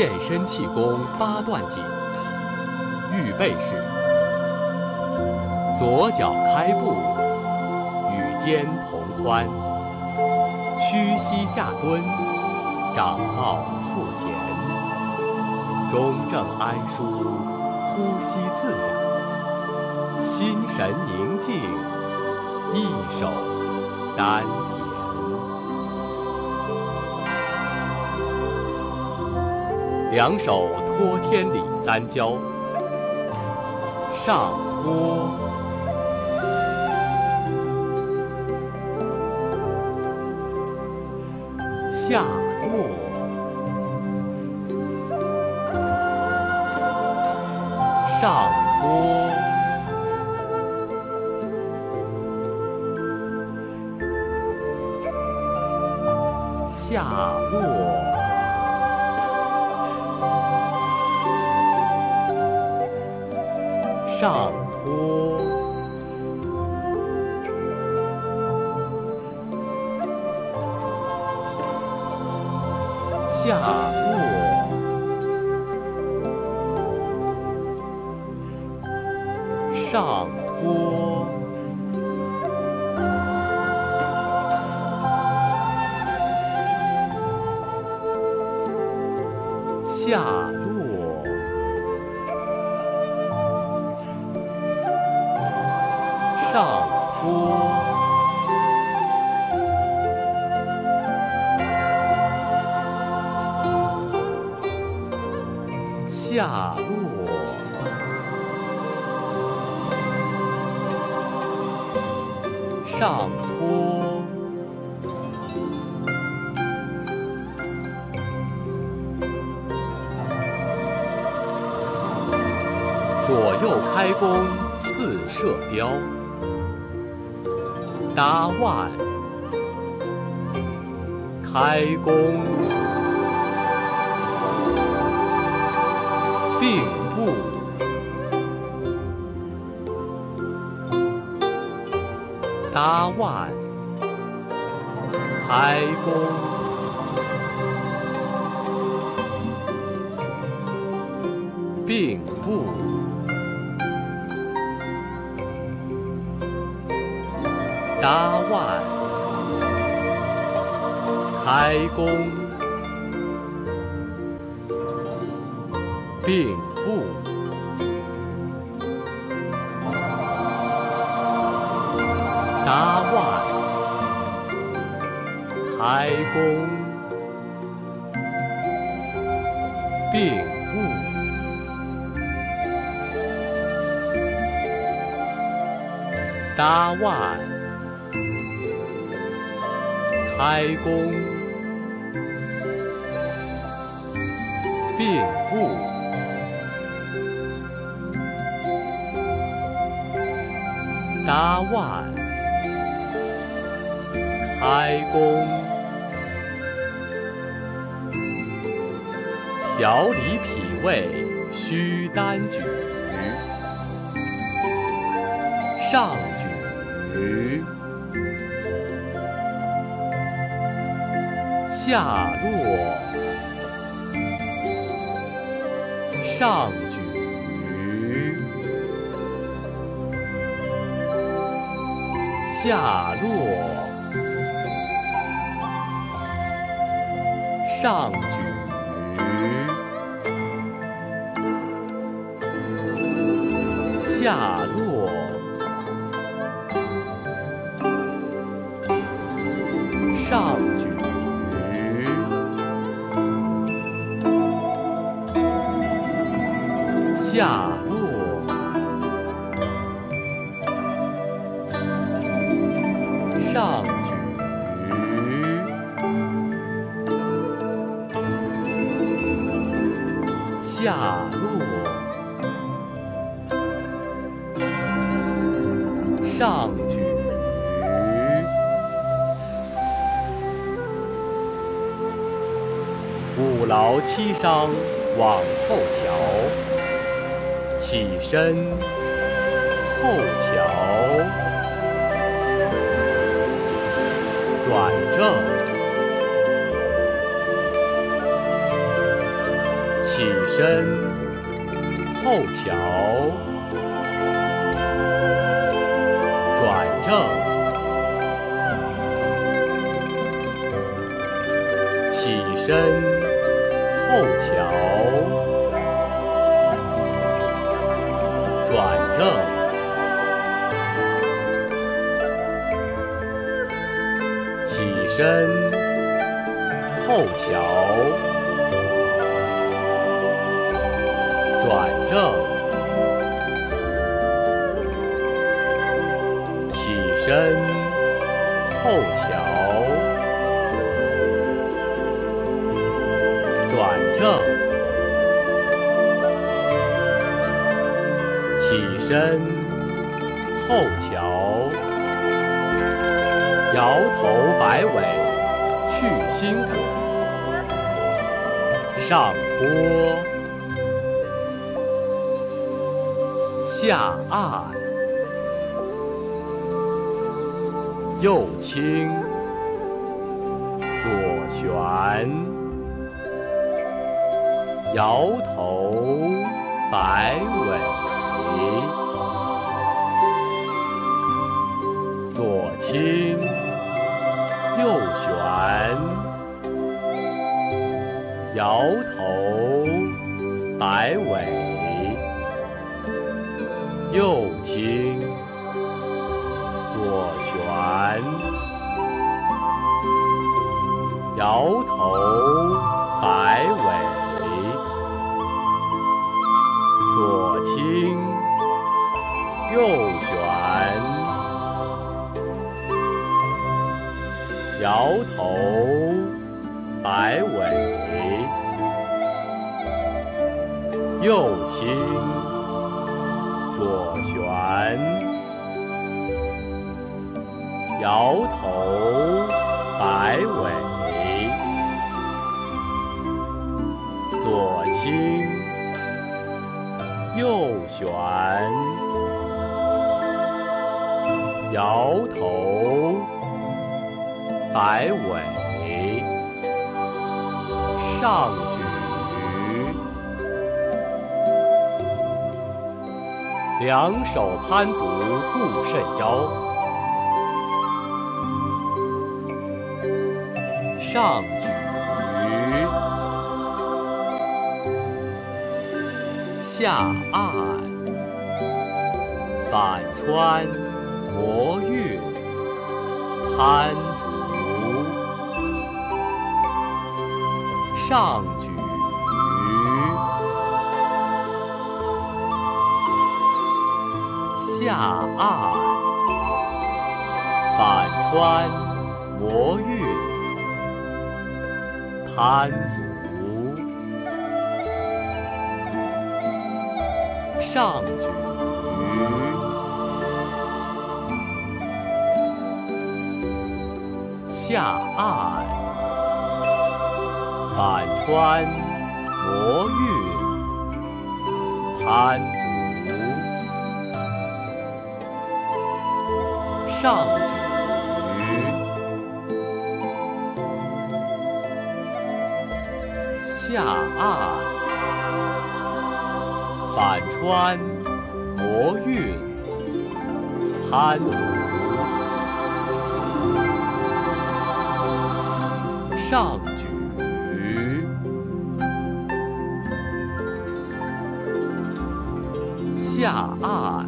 健身气功八段锦，预备式，左脚开步，与肩同宽，屈膝下蹲，掌抱腹前，中正安舒，呼吸自然，心神宁静，一手丹两手托天理三焦，上托，下落，上托，下落。上托，下落，上托，下下落，上托，左右开弓似射雕。搭腕，开弓，并步，搭腕，开弓，并步。搭腕，开弓，并步，搭腕，开弓，并步，搭腕。开弓，并步，搭腕，开弓，调理脾胃，需单举，上举。下落，上下落，上举，下落，上举，下落，上举，五劳七伤往后瞧。起身，后瞧，转正，起身后桥，转正，起身后桥，转正，身后桥。转正，起身，后桥，转正，起身，后桥，摆尾去心火，上坡。下按，右倾，左旋，摇头摆尾，摇头摆尾。右倾，左旋，摇头摆尾，左倾，右旋，摇头右倾。左旋，摇头摆尾，左倾，右旋，摇头摆尾，上两手攀足固肾腰，上举，下按，反穿摩运，攀足，上举。下按，反穿摩运，攀足，上举，下按，反穿摩运，攀上举，下按，反穿摩运，攀足，上举，下按，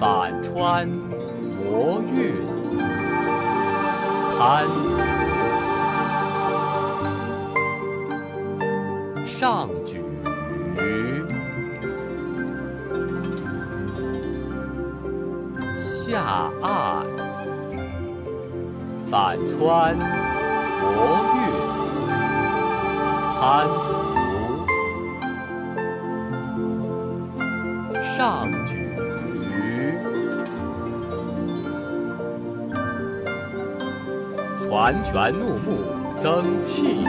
反穿。摩运，攀足，上举，下按，反穿，摩运，攀足，上举。攒拳怒目增气力，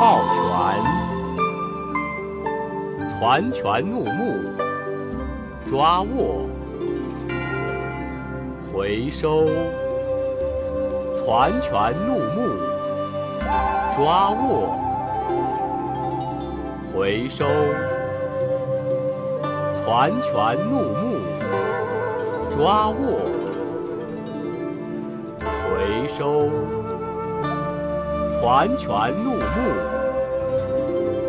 抱拳，攒拳怒目抓握，回收，攒拳怒目抓握，回收，攒拳怒目，抓握，收，攒拳怒目，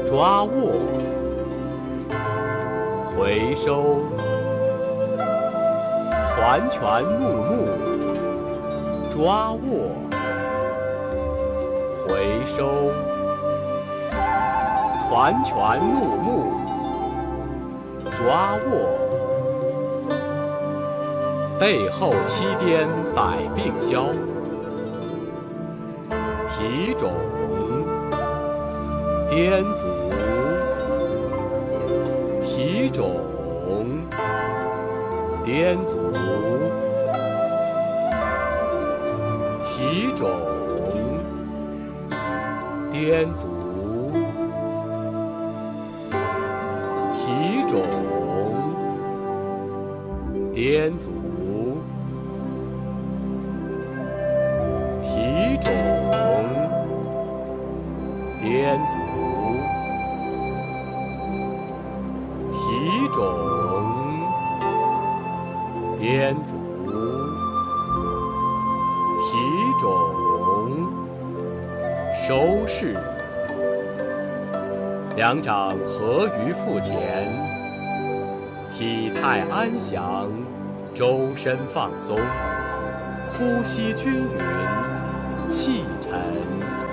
抓握，回收，攒拳怒目，抓握。回收，攒拳怒目，抓握，背后七颠百病消，提踵，颠足，提踵，颠足，提踵。颠足，提踵，颠足，天足，提踵。收势，两掌合于腹前，体态安详，周身放松，呼吸均匀，气沉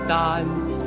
丹田。